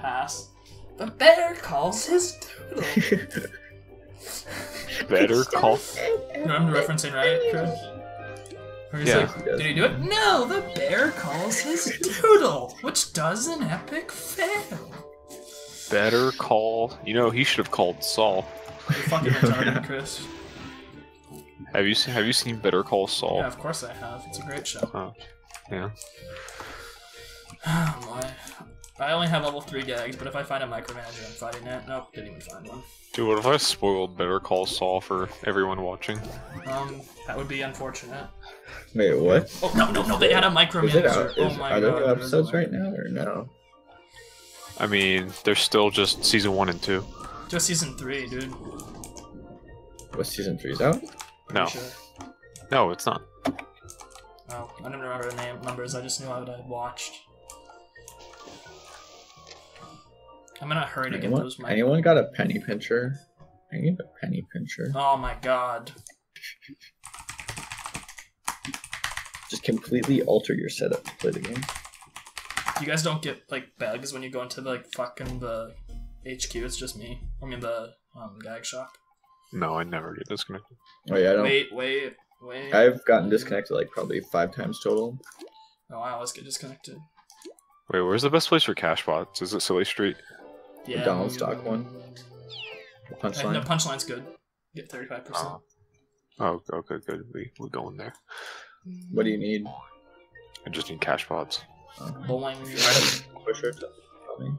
pass. The bear calls his doodle. Better call. You know I'm referencing, right, Chris? Yeah. like, did he do it? No, the bear calls his doodle, which does an epic fail. Better call. You know, he should have called Saul. You're fucking retarded, Chris. Have you seen Have you seen Better Call Saul? Yeah, of course I have. It's a great show. Oh, yeah. Oh my. I only have level 3 gags, but if I find a micromanager, I'm fighting it. Nope, didn't even find one. Dude, what if I spoiled Better Call Saul for everyone watching? Um, that would be unfortunate. Wait, what? Oh, no, no, no, they had a Is micromanager. it out? oh Is, my are there god. new episodes mic- right now or no? I mean, they're still just season one and two. Just season 3, dude. What season three's out? No, sure. no, it's not. Oh, I don't remember the name numbers. I just knew what I watched. I'm gonna hurry to get Anyone, those mic. anyone got a penny pincher? I need a penny pincher. Oh my god. Just completely alter your setup to play the game. You guys don't get like bugs when you go into like fucking the HQ. It's just me. I mean the um, gag shop. No, I never get disconnected. Oh yeah, I don't. Wait, wait, wait. I've gotten disconnected like probably five times total. Oh, I always get disconnected. Wait, where's the best place for cash bots? Is it Silly Street? Yeah. Donald's Dock one. Uh, Punchline. no, punchline's good. Get thirty five percent. Oh. Oh, okay, good. We we're going there. What do you need? I just need cash bots. Uh, Bowling. pusher to tell me.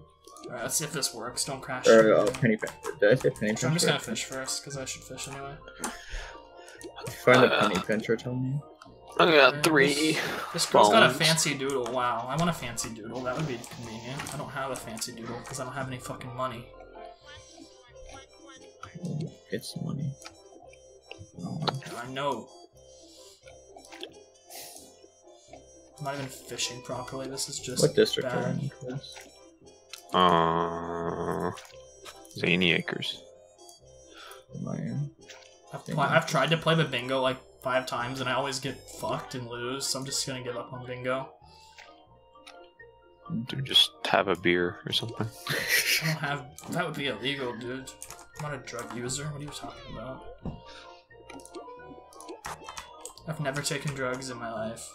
Alright, let's see if this works. Don't crash. Or uh, penny pincher. Did I say penny pincher? I'm just gonna fish first because I should fish anyway. If you find a Uh, penny pincher, tell me. I got three This girl's got a fancy doodle. Wow, I want a fancy doodle. That would be convenient. I don't have a fancy doodle because I don't have any fucking money. Get some money. Oh, I know. I'm not even fishing properly. This is just what district are bad. you in? Chris? Uh, Zany Acres. Am I in? I've, I've tried to play the bingo like five times and I always get fucked and lose. So I'm just gonna give up on bingo. Dude, just have a beer or something. I don't have. That would be illegal, dude. I'm not a drug user. What are you talking about? I've never taken drugs in my life.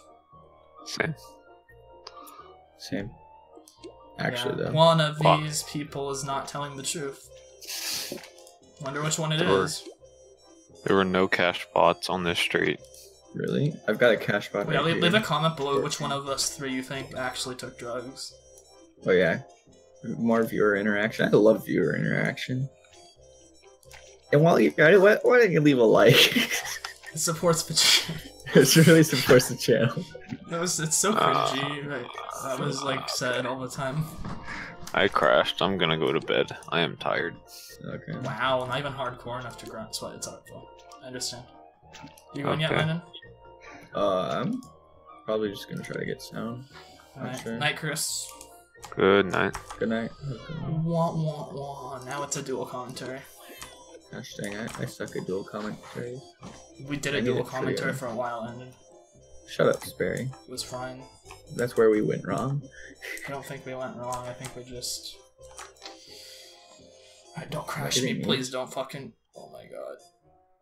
Same. Same. Actually, Yeah, though. One of Fuck. these people is not telling the truth. Wonder which one it Or- is. There were no cash bots on this street. Really? I've got a cash bot Yeah, right leave, leave here. a comment below which one of us three you think actually took drugs. Oh yeah. More viewer interaction. I love viewer interaction. And while you got it, why, why don't you leave a like? It supports the channel. it really supports the channel. That was it's so cringy. Uh, right? That was like said all the time. I crashed. I'm gonna go to bed. I am tired. Okay. Wow, not even hardcore enough to grunt sweat. It's artful. I understand. You going yet, Okay. Lennon? Uh, I'm probably just gonna try to get sound. Not Alright. sure. Night, Chris. Good night. Good night. Wah wah wah. Now it's a dual commentary. Gosh dang, I, I suck at dual commentary. We did I a need dual a commentary for a while and it Shut up, Sperry. was fine. That's where we went wrong. I don't think we went wrong. I think we just. Alright, don't crash me. mean? Please don't fucking. Oh my god.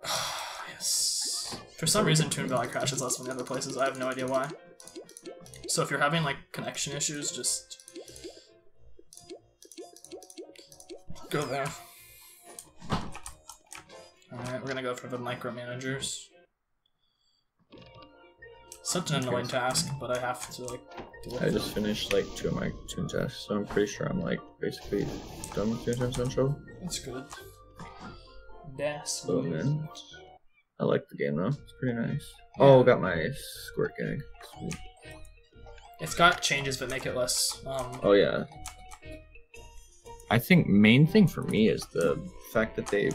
yes. For some reason, Toon Valley crashes less than the other places. I have no idea why. So if you're having like connection issues, just go there. Alright, we're gonna go for the micromanagers. Such an annoying task, but I have to like do I just finished like two of my Toon tests, so I'm pretty sure I'm like basically done with Toontown Central. That's good. That's good. I like the game though. It's pretty nice. Oh, got my squirt gag. Sweet. It's got changes, but make it less. Um, Oh yeah. I think main thing for me is the fact that they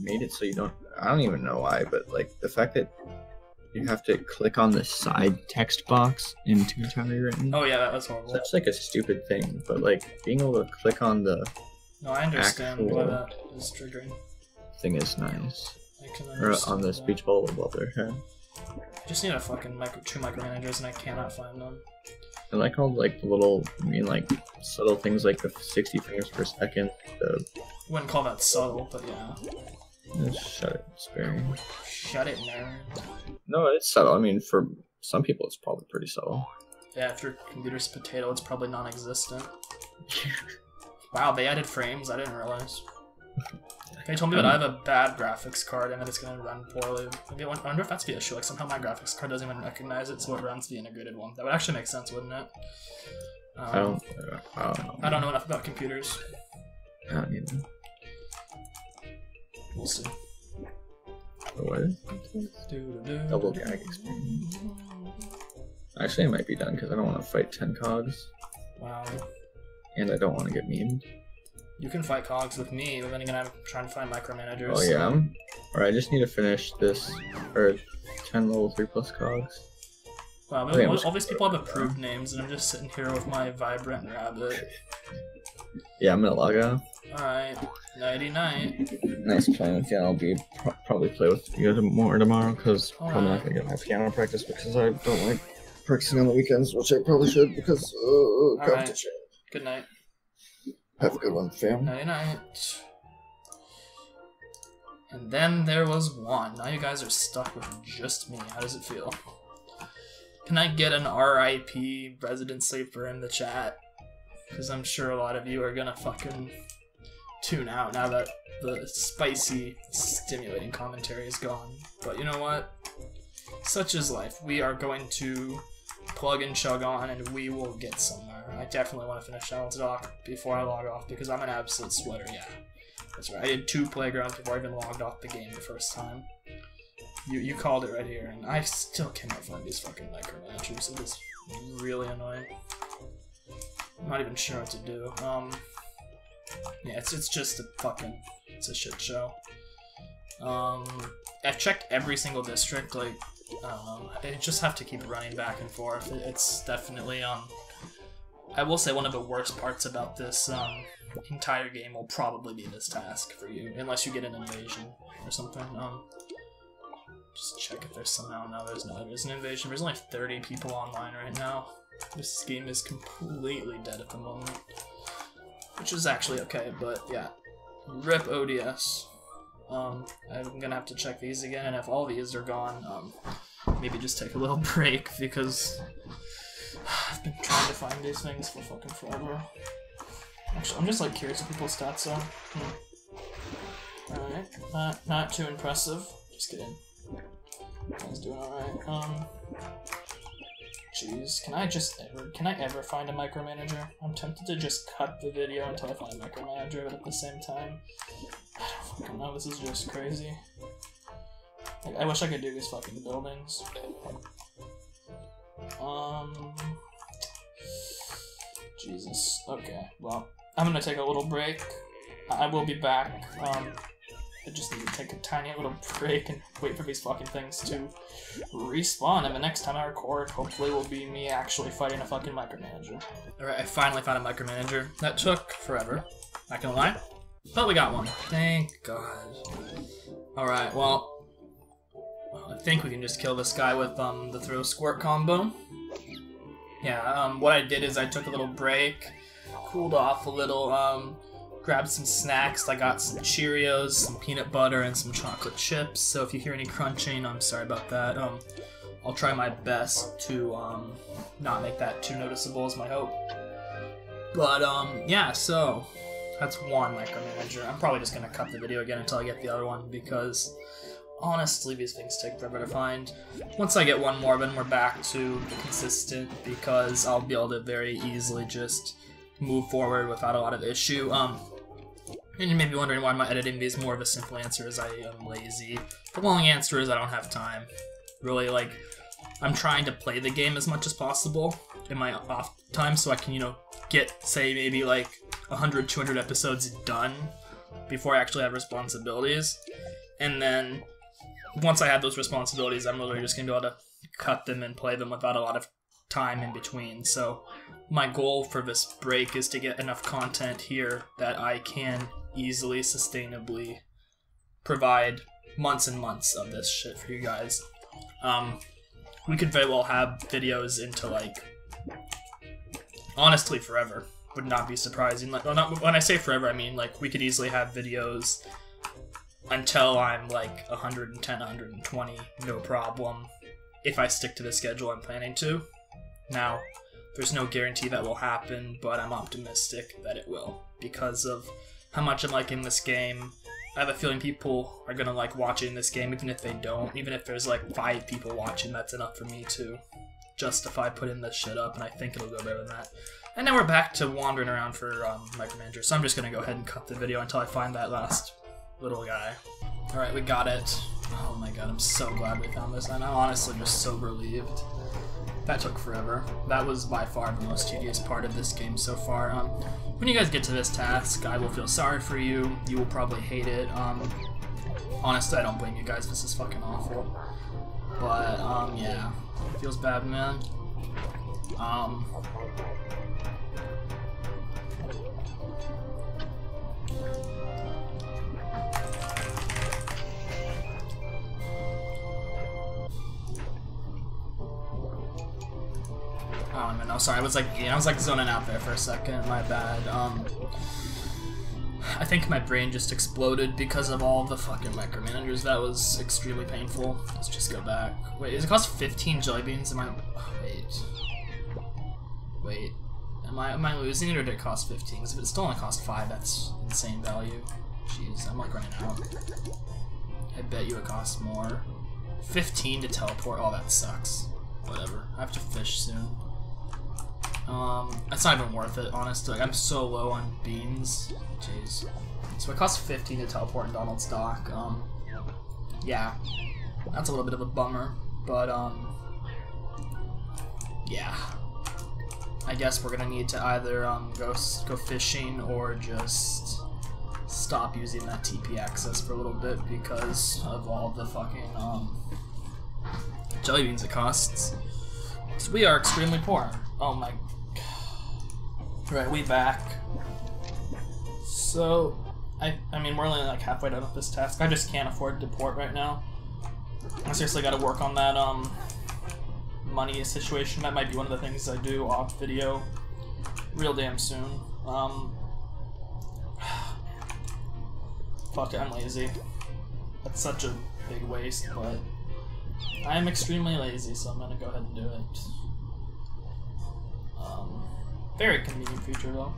made it so you don't. I don't even know why, but like the fact that you have to click on the side text box in Toontown Rewritten. oh yeah, that was horrible. That's like a stupid thing, but like being able to click on the No, I understand why that is triggering. thing is nice. I can Or on the that. speech bubble above their head. I just need a fucking micro, two micromanagers, and I cannot find them. And I like all like the little, I mean, like subtle things like the 60 frames per second. The Wouldn't call that subtle, but yeah. Shut it, it's. Shut it, nerd. No, it's subtle. I mean, for some people, it's probably pretty subtle. Yeah, if your computer's potato, it's probably non-existent. Wow, they added frames. I didn't realize. They told me that I have a bad graphics card and that it's gonna run poorly. I wonder if that's the issue. Like somehow my graphics card doesn't even recognize it, so it runs the integrated one. That would actually make sense, wouldn't it? Um, I don't. I don't know. I don't know enough about computers. I don't either. We'll see. Oh, what is double gag experience? Actually, I might be done because I don't want to fight 10 cogs, Wow. and I don't want to get memed. You can fight cogs with me, but then again, I'm trying to find micromanagers. Oh yeah. Or I just need to finish this or 10 level 3 plus cogs. Wow, Okay, all, all these people have approved names, and I'm just sitting here with my vibrant rabbit. Yeah, I'm gonna log out. Alright, nighty night. Nice playing with you. I'll be pro- probably play with you more tomorrow because probably not Alright. gonna get my piano practice because I don't like practicing on the weekends, which I probably should because uh, Alright. competition. Good night. Have a good one, fam. Nighty night. And then there was one. Now you guys are stuck with just me. How does it feel? Can I get an RIP resident sleeper in the chat? Because I'm sure a lot of you are gonna fucking tune out now that the spicy, stimulating commentary is gone. But you know what? Such is life. We are going to plug and chug on and we will get somewhere. I definitely want to finish Shadow Dock before I log off because I'm an absolute sweater, yeah. That's right. I did two playgrounds before I even logged off the game the first time. You you called it right here, and I still cannot find these fucking micromanagers. It is really annoying. I'm not even sure what to do. Um, yeah, it's it's just a fucking it's a shit show. Um, I've checked every single district. Like, I don't know. I just have to keep running back and forth. It, it's definitely um. I will say one of the worst parts about this um entire game will probably be this task for you, unless you get an invasion or something. Um, just check if there's somehow. No, there's no. There's an invasion. There's only 30 people online right now. This game is completely dead at the moment, which is actually okay. But yeah, rip ODS. Um, I'm gonna have to check these again, and if all these are gone, um, maybe just take a little break because I've been trying to find these things for fucking forever. Actually, I'm just like curious what people's stats are. Hmm. Alright, not, not too impressive. Just kidding. He's doing alright. Um. Jeez, can I just ever, can I ever find a micromanager? I'm tempted to just cut the video until I find a micromanager, but at the same time, I don't fucking know, this is just crazy. Like, I wish I could do these fucking buildings. Um. Jesus. Okay. Well, I'm gonna take a little break. I I will be back. Um, I just need to take a tiny little break and wait for these fucking things to respawn. And the next time I record, hopefully, will be me actually fighting a fucking micromanager. Alright, I finally found a micromanager. That took forever. Not gonna lie. But we got one. Thank God. Alright, well. I think we can just kill this guy with um the throw squirt combo. Yeah, um, what I did is I took a little break, cooled off a little, um, grabbed some snacks. I got some Cheerios, some peanut butter, and some chocolate chips. So if you hear any crunching, I'm sorry about that. Um, I'll try my best to um, not make that too noticeable, is my hope. But um, yeah, so that's one micromanager. I'm probably just gonna cut the video again until I get the other one because honestly, these things take forever to find. Once I get one more, then we're back to the consistent because I'll be able to very easily just move forward without a lot of issue. Um, and you may be wondering why my editing these? More of a simple answer is I am lazy. The long answer is I don't have time. Really, like, I'm trying to play the game as much as possible in my off time so I can, you know, get, say, maybe like 100, 200 episodes done before I actually have responsibilities. And then once I have those responsibilities, I'm literally just gonna be able to cut them and play them without a lot of time in between. So my goal for this break is to get enough content here that I can easily, sustainably provide months and months of this shit for you guys. Um, we could very well have videos into like honestly, forever would not be surprising. Like, well, not, when I say forever, I mean like we could easily have videos until I'm like 110, 120, no problem. If I stick to the schedule I'm planning to. Now, there's no guarantee that will happen, but I'm optimistic that it will because of how much I'm liking this game. I have a feeling people are gonna like watching this game, even if they don't. Even if there's like five people watching, that's enough for me to justify putting this shit up, and I think it'll go better than that. And now we're back to wandering around for um, Micromanager, so I'm just gonna go ahead and cut the video until I find that last little guy. Alright, we got it. Oh my god, I'm so glad we found this, I'm honestly just so relieved. That took forever. That was by far the most tedious part of this game so far. Um, when you guys get to this task, I will feel sorry for you. You will probably hate it. Um, honestly, I don't blame you guys. This is fucking awful. But, um, yeah. Feels bad, man. Um... I don't even know. Sorry, I was like, yeah, I was like zoning out there for a second. My bad. Um, I think my brain just exploded because of all the fucking micromanagers. That was extremely painful. Let's just go back. Wait, does it cost 15 jelly beans? Am I? wait. Wait. Am I am I losing it or did it cost 15? Because if it still only cost five, that's insane value. Jeez, I'm like running out. I bet you it costs more. 15 to teleport. Oh, that sucks. Whatever. I have to fish soon. Um, it's not even worth it, honestly. Like, I'm so low on beans. Jeez. So it costs 15 to teleport in Donald's dock. Um, yeah. That's a little bit of a bummer. But, um, yeah. I guess we're gonna need to either, um, go, go fishing or just stop using that TP access for a little bit because of all the fucking, um, jelly beans it costs. We are extremely poor. Oh my god! Right, we back. So, I, I mean, we're only like halfway done with this task. I just can't afford to port right now. I seriously got to work on that um money situation. That might be one of the things I do off video real damn soon. Um, fuck it, I'm lazy. That's such a big waste, but I'm extremely lazy, so I'm gonna go ahead and do it. Um, very convenient feature, though.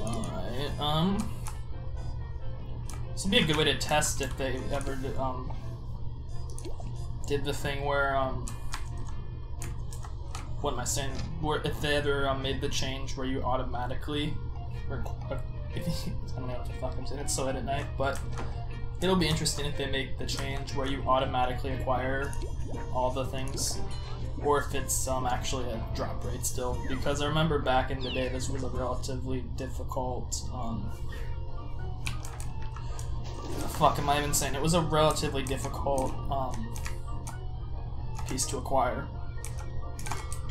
Alright, um... This would be a good way to test if they ever did, um... Did the thing where, um... What am I saying? Where if they ever um, made the change where you automatically... Or, I don't know what the fuck I'm saying, it's so late at night, but... It'll be interesting if they make the change where you automatically acquire all the things or if it's um, actually a drop rate still. Because I remember back in the day, this was a relatively difficult. Um, fuck am I even saying? It was a relatively difficult um, piece to acquire.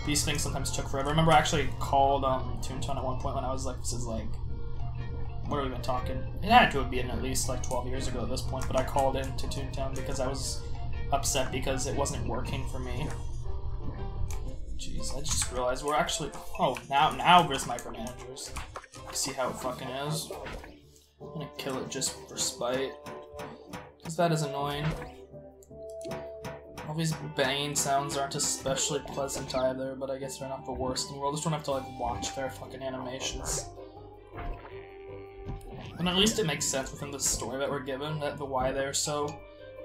These things sometimes took forever. I remember I actually called um, Toontown at one point when I was like, this is like, what are we even talking? It had to have been at least like 12 years ago at this point, but I called in to Toontown because I was upset because it wasn't working for me. Jeez, I just realized we're actually. Oh, now now there's micromanagers. See how it fucking is. I'm gonna kill it just for spite. Cause that is annoying. All these banging sounds aren't especially pleasant either, but I guess they're not the worst in the world. Just don't have to like watch their fucking animations. And at least it makes sense within the story that we're given, that the why they're so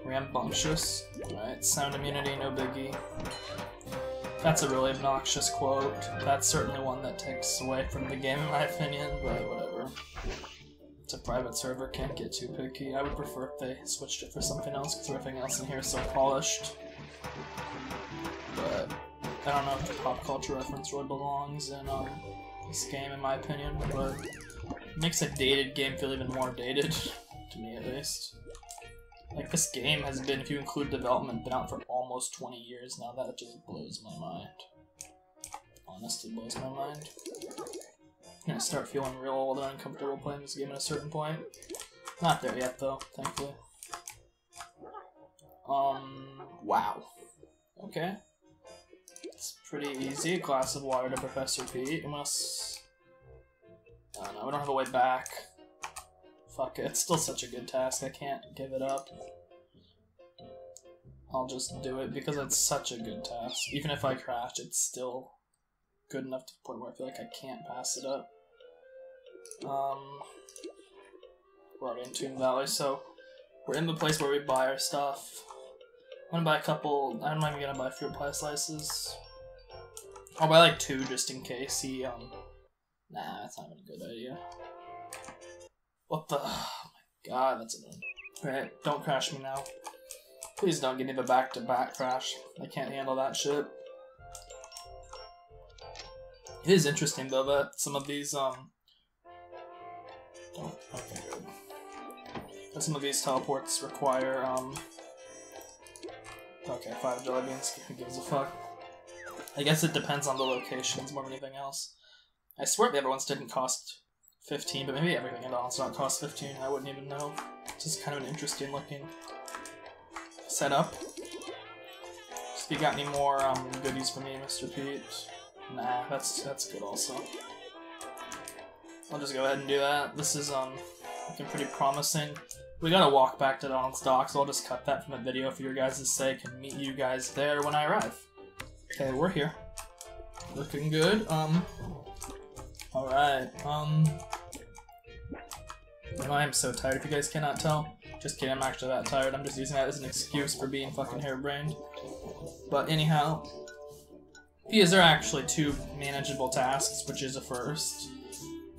rambunctious. Right, sound immunity, no biggie. That's a really obnoxious quote. That's certainly one that takes away from the game, in my opinion, but whatever. It's a private server, can't get too picky. I would prefer if they switched it for something else, because everything else in here is so polished. But I don't know if the pop culture reference really belongs in um, this game, in my opinion, but makes a dated game feel even more dated, to me at least. Like, this game has been, if you include development, been out for almost 20 years now. That just blows my mind. Honestly blows my mind. I'm gonna start feeling real old and uncomfortable playing this game at a certain point. Not there yet, though, thankfully. Um, wow. Okay. It's Pretty easy. A glass of water to Professor Pete. Unless. I don't know, we don't have a way back. Fuck it. It's still such a good task. I can't give it up. I'll just do it because it's such a good task. Even if I crash, it's still good enough to the point where I feel like I can't pass it up. Um, we're already in Toon Valley, so we're in the place where we buy our stuff. I'm gonna buy a couple. I'm not even gonna buy fruit pie slices. I'll buy like two just in case he um. Nah, that's not even a good idea. What the? Oh my god, that's annoying. Alright, don't crash me now. Please don't give me the back-to-back crash. I can't handle that shit. It is interesting though that some of these um. Don't okay good. That some of these teleports require um. Okay, five jelly beans. Who gives a fuck? I guess it depends on the locations more than anything else. I swear the other ones didn't cost 15, but maybe everything in Donald's not cost 15. I wouldn't even know. It's just kind of an interesting looking setup. So you got any more um, goodies for me, Mr. Pete? Nah, that's that's good also. I'll just go ahead and do that. This is um looking pretty promising. We gotta walk back to Donald's dock, so I'll just cut that from the video for your guys' sake and meet you guys there when I arrive. Okay, we're here. Looking good. Um. Alright, um. I am so tired if you guys cannot tell. Just kidding, I'm actually that tired. I'm just using that as an excuse for being fucking harebrained. But anyhow, these are actually two manageable tasks, which is a first.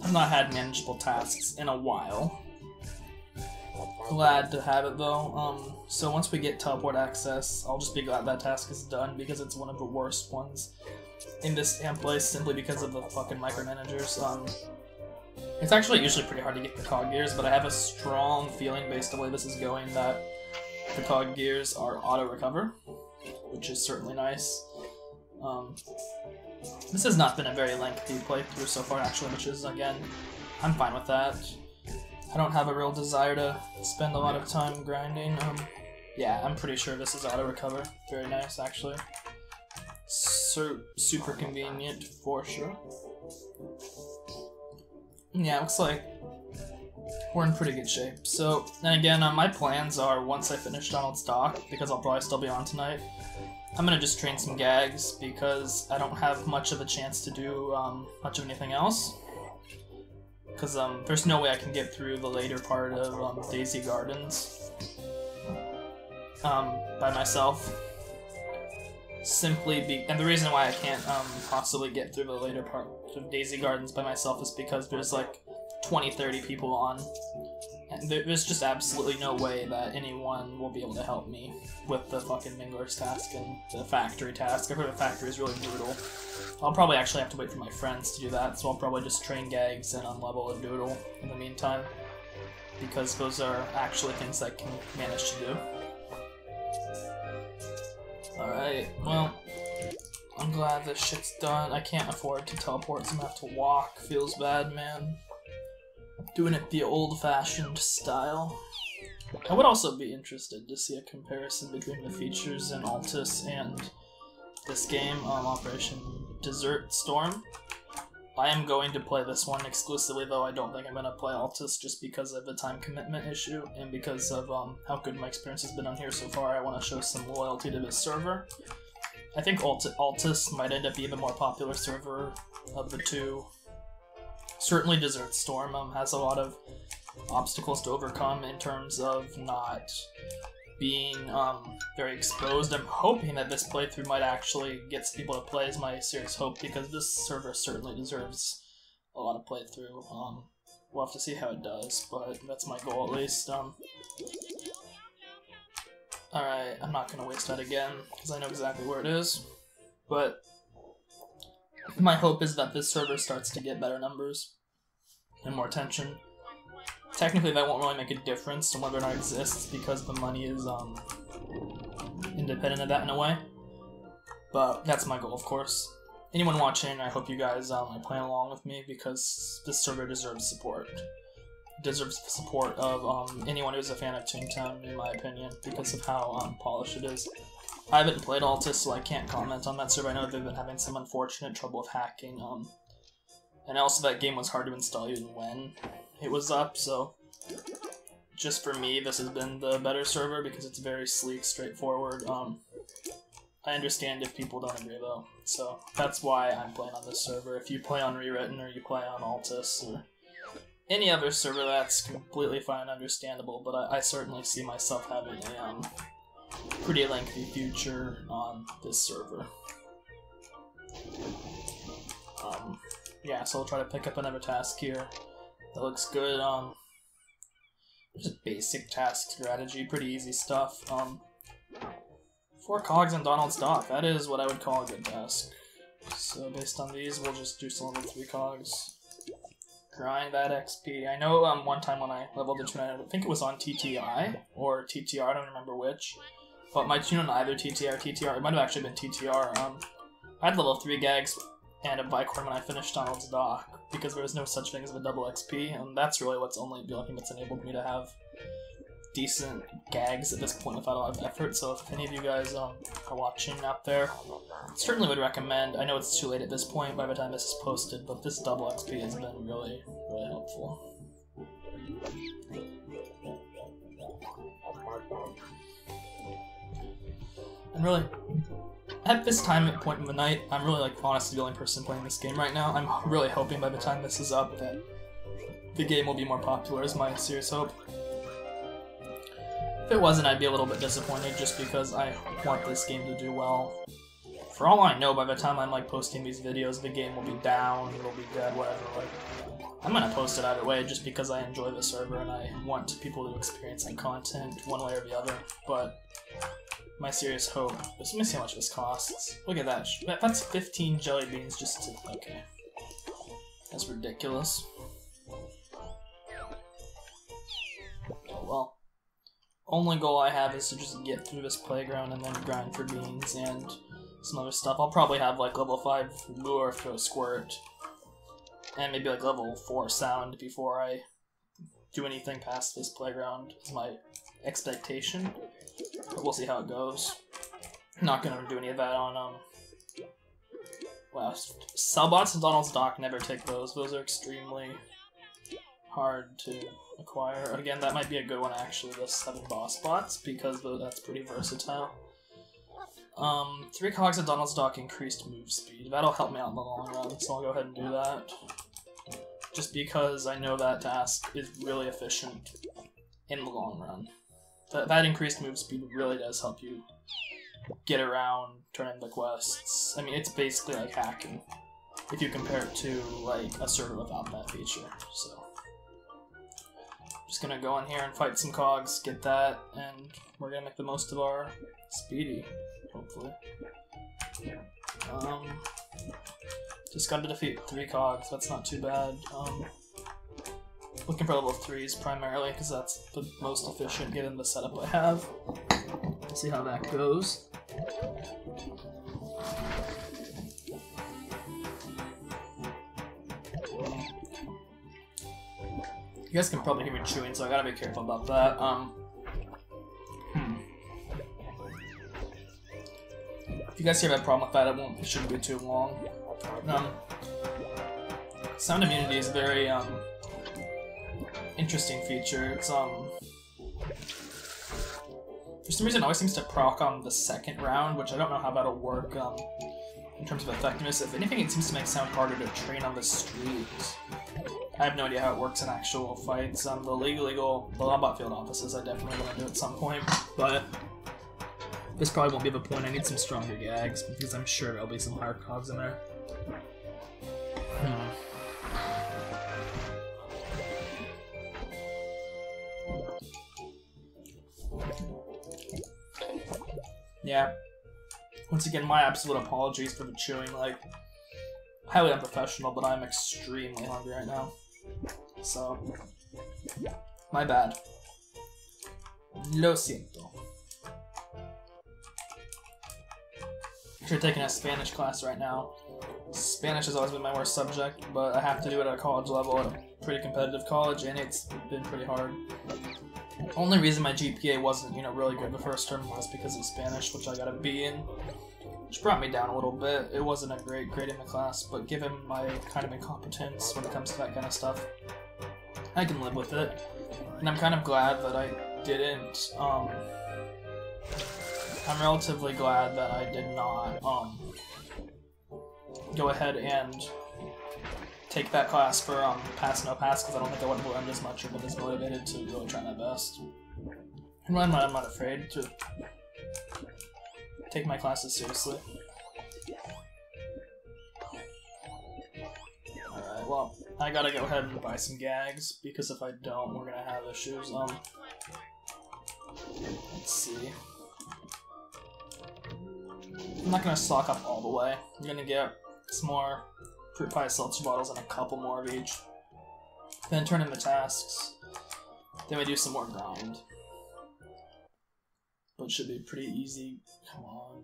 I've not had manageable tasks in a while. Glad to have it though. Um, so once we get teleport access, I'll just be glad that task is done because it's one of the worst ones in this damn place simply because of the fucking micromanagers. Um, it's actually usually pretty hard to get the cog gears, but I have a strong feeling based on the way this is going that the cog gears are auto recover, which is certainly nice. Um, this has not been a very lengthy playthrough so far, actually, which is, again, I'm fine with that. I don't have a real desire to spend a lot of time grinding. Um, yeah, I'm pretty sure this is auto recover. Very nice, actually. Sur super convenient for sure. Yeah, looks like we're in pretty good shape. So, and again, uh, my plans are once I finish Donald's Dock, because I'll probably still be on tonight, I'm gonna just train some gags because I don't have much of a chance to do um, much of anything else. Because um, there's no way I can get through the later part of um, Daisy Gardens um, by myself. Simply be, and the reason why I can't um, possibly get through the later part of Daisy Gardens by myself is because there's like 20, 30 people on. And there's just absolutely no way that anyone will be able to help me with the fucking Mingler's task and the factory task. I've heard the factory is really brutal. I'll probably actually have to wait for my friends to do that, so I'll probably just train gags and unlevel a doodle in the meantime. Because those are actually things I can manage to do. Alright, well, I'm glad this shit's done. I can't afford to teleport, so I'm gonna have to walk. Feels bad, man. Doing it the old fashioned style. I would also be interested to see a comparison between the features in Altus and this game, um, Operation Dessert Storm. I am going to play this one exclusively, though I don't think I'm going to play Altus just because of the time commitment issue and because of um, how good my experience has been on here so far. I want to show some loyalty to this server. I think Alt- Altus might end up being the more popular server of the two. Certainly, Dessert Storm um, has a lot of obstacles to overcome in terms of not being um, very exposed. I'm hoping that this playthrough might actually get some people to play, is my serious hope, because this server certainly deserves a lot of playthrough. Um, we'll have to see how it does, but that's my goal at least. Um, Alright, I'm not gonna waste that again, because I know exactly where it is. But my hope is that this server starts to get better numbers and more attention. Technically, that won't really make a difference to whether or not it exists because the money is um, independent of that in a way. But that's my goal, of course. Anyone watching, I hope you guys um, are playing along with me because this server deserves support. Deserves the support of um, anyone who's a fan of Toontown, in my opinion, because of how um, polished it is. I haven't played Altus, so I can't comment on that server. I know they've been having some unfortunate trouble with hacking. Um, and also that game was hard to install even when it was up, so just for me, this has been the better server because it's very sleek, straightforward. Um, I understand if people don't agree though, so that's why I'm playing on this server. If you play on Rewritten or you play on Altus or any other server, that's completely fine and understandable, but I, I certainly see myself having a um, pretty lengthy future on this server. Um, yeah, so I'll try to pick up another task here. That looks good. Um, just basic task strategy, pretty easy stuff. Um, four cogs and Donald's dock. That is what I would call a good task. So based on these, we'll just do some level three cogs. Grind that XP. I know um one time when I leveled the toon, I think it was on TTI or TTR. I don't remember which. But my toon on either TTR or TTR, it might have actually been TTR. Um, I had level three gags and a bicorn when I finished Donald's dock because there was no such thing as a double XP, and that's really what's only the that's enabled me to have decent gags at this point without a lot of effort. So if any of you guys um, are watching out there, certainly would recommend. I know it's too late at this point by the time this is posted, but this double XP has been really, really helpful. And really, at this time at point in the night, I'm really like honestly the only person playing this game right now. I'm really hoping by the time this is up that the game will be more popular is my serious hope. If it wasn't, I'd be a little bit disappointed just because I want this game to do well. For all I know, by the time I'm like posting these videos, the game will be down, it'll be dead, whatever. Like, I'm gonna post it either way just because I enjoy the server and I want people to experience some content one way or the other. But my serious hope. Let me see how much this costs. Look at that. That's 15 jelly beans just to... Okay. That's ridiculous. Oh well. Only goal I have is to just get through this playground and then grind for beans and some other stuff. I'll probably have like level 5 lure throw squirt. And maybe like level 4 sound before I do anything past this playground is my expectation. But we'll see how it goes. Not gonna do any of that on um last. Sellbots and Donald's Dock never take those. Those are extremely hard to acquire. Again, that might be a good one actually, the seven boss bots, because that's pretty versatile. Um, three cogs of Donald's Dock increased move speed. That'll help me out in the long run, so I'll go ahead and do that. Just because I know that task is really efficient in the long run that, that increased move speed really does help you get around, turn in the quests. I mean, it's basically like hacking if you compare it to like a server without that feature. So, just gonna go in here and fight some cogs, get that, and we're gonna make the most of our speedy, hopefully. Um, just got to defeat three cogs. That's not too bad. Um, looking for level 3s primarily, because that's the most efficient given the setup I have. We'll see how that goes. You guys can probably hear me chewing, so I gotta be careful about that. Um, hmm. If you guys hear a problem with that, it won't. It shouldn't be too long. Um, sound immunity is very um, interesting feature. It's um for some reason it always seems to proc on the second round, which I don't know how that'll work um, in terms of effectiveness. If anything, it seems to make sound harder to train on the streets. I have no idea how it works in actual fights. Um, the legal legal the Lawbot Field offices I definitely want to do at some point, but this probably won't be the point. I need some stronger gags because I'm sure there'll be some hard cogs in there. Hmm. Yeah. Once again, my absolute apologies for the chewing. Like, highly unprofessional, but I'm extremely hungry right now. So, my bad. Lo siento. Actually taking a Spanish class right now. Spanish has always been my worst subject, but I have to do it at a college level at a pretty competitive college, and it's been pretty hard. Only reason my GPA wasn't, you know, really good the first term was because of Spanish, which I got a B in, which brought me down a little bit. It wasn't a great grade in the class, but given my kind of incompetence when it comes to that kind of stuff, I can live with it. And I'm kind of glad that I didn't, um, I'm relatively glad that I did not, um, go ahead and take that class for um, pass no pass because I don't think I would have learned as much or been as motivated to really try my best. And I'm not, I'm not afraid to take my classes seriously. Alright, well, I gotta go ahead and buy some gags because if I don't, we're gonna have issues. Um, let's see. I'm not gonna stock up all the way. I'm gonna get some more pie seltzer bottles and a couple more of each. Then turn in the tasks. Then we do some more grind. But should be pretty easy. Come on.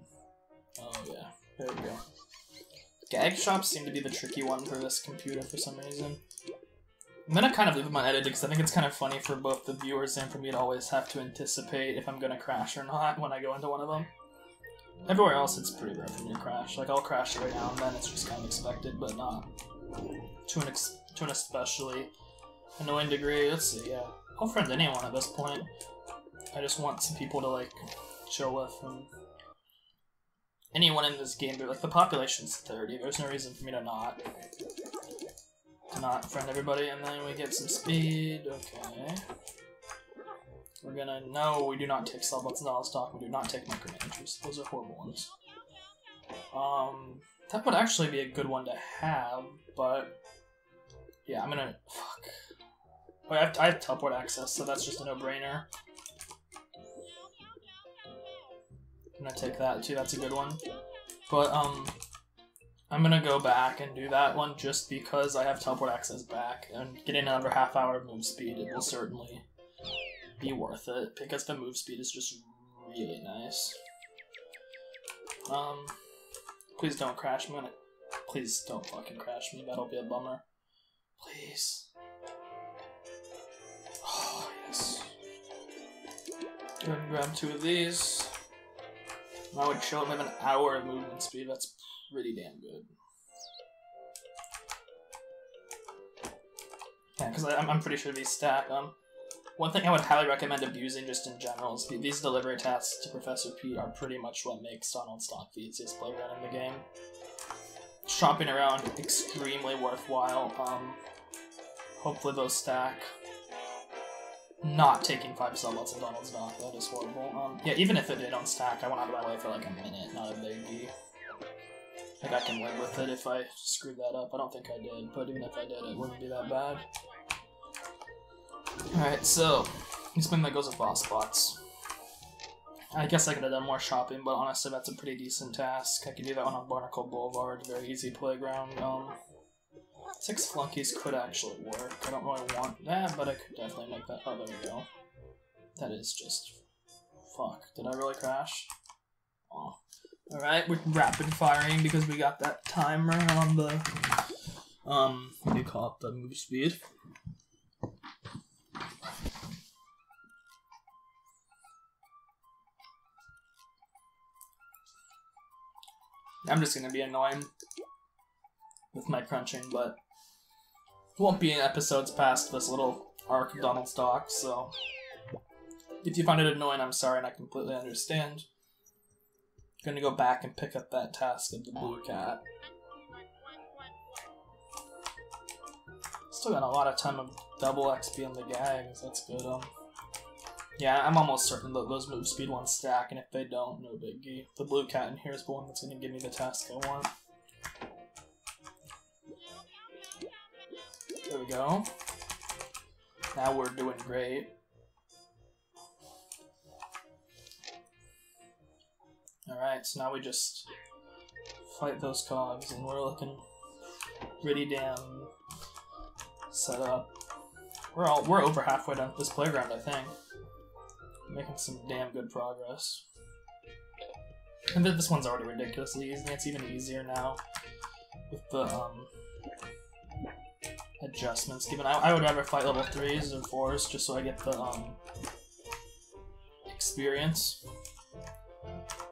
Oh yeah, there we go. Gag shops seem to be the tricky one for this computer for some reason. I'm gonna kind of leave them unedited because I think it's kind of funny for both the viewers and for me to always have to anticipate if I'm gonna crash or not when I go into one of them. Everywhere else, it's pretty rare for me to crash. Like, I'll crash every now and then, it's just kind of expected, but not to an, to an especially annoying degree. Let's see, yeah. I'll friend anyone at this point. I just want some people to, like, chill with, and anyone in this game, like, the population's 30, there's no reason for me to not, to not friend everybody, and then we get some speed, okay. We're gonna no, we do not take subbots and dollar stock. We do not take micromanagers. Those are horrible ones. Um, that would actually be a good one to have, but yeah, I'm gonna fuck. Oh, I have, I have teleport access, so that's just a no-brainer. I'm gonna take that too. That's a good one. But um, I'm gonna go back and do that one just because I have teleport access back and getting another half hour of move speed. It will certainly be worth it because the move speed is just really nice. Um, please don't crash me. Please don't fucking crash me. That'll be a bummer. Please. Oh yes. Go and grab two of these. I would show him an hour of movement speed. That's pretty damn good. Yeah, because I'm, I'm pretty sure these stack. Um, one thing I would highly recommend abusing just in general is these delivery tasks to Professor Pete are pretty much what makes Donald's Dock the easiest playground in the game. Shopping around, extremely worthwhile. Um, hopefully those stack. Not taking five sublots in Donald's Dock, that is horrible. Um, yeah, even if it did on stack, I went out of my way for like a minute, not a biggie. Like I can live with it if I screwed that up. I don't think I did, but even if I did, it wouldn't be that bad. Alright, so, explain that goes with Bossbots. I guess I could have done more shopping, but honestly, that's a pretty decent task. I could do that one on Barnacle Boulevard, very easy playground. Um, six flunkies could actually work. I don't really want that, but I could definitely make that. Oh, there we go. That is just. Fuck. Did I really crash? Oh. Alright, we're rapid firing because we got that timer on the. Um, what do you call it? The move speed. I'm just gonna be annoying with my crunching, but won't be in episodes past this little arc of Donald's Dock, so if you find it annoying, I'm sorry and I completely understand. Gonna go back and pick up that task of the blue cat. Still got a lot of time of double XP on the gags, that's good. Um, yeah, I'm almost certain that those move speed ones stack, and if they don't, no biggie. The blue cat in here is the one that's gonna give me the task I want. There we go. Now we're doing great. Alright, so now we just fight those cogs, and we're looking pretty damn set up. We're all we're over halfway done this playground, I think. Making some damn good progress. And then this one's already ridiculously easy. It's even easier now with the um, adjustments given. I, I would rather fight level threes and fours just so I get the um, experience.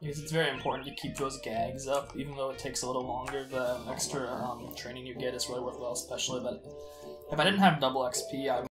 Because it's very important to keep those gags up, even though it takes a little longer. The extra um, training you get is really worthwhile, especially that if I didn't have double XP, I